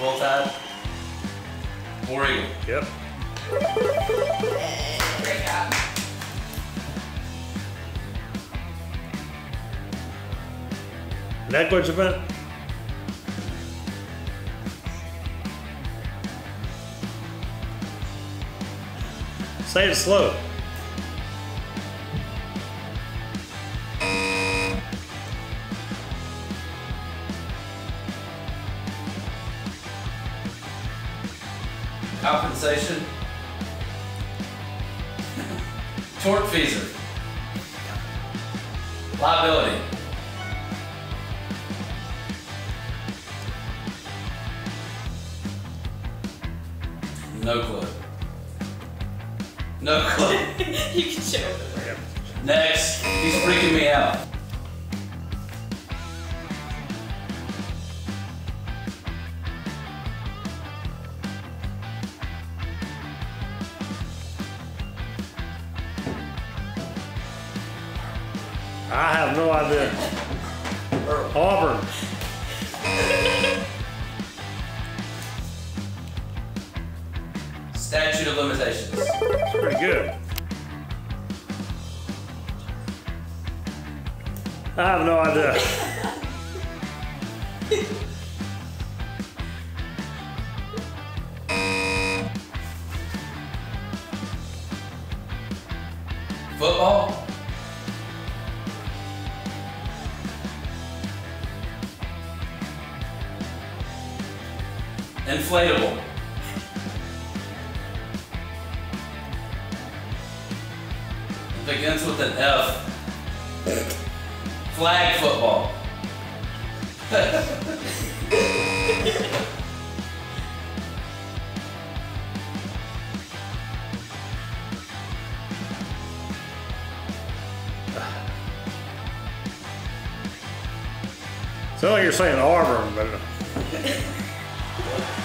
Roll Tide. War Eagle. Yep. Great job. Event? Say it slow. Compensation. Tortfeasor. Liability. No clue. No clue. you can show it. Next. He's freaking me out. I have no idea. Auburn. Statute of limitations. It's pretty good. I have no idea. Football. Inflatable. It Begins with an F. Flag football. Like you're saying Auburn, but Close.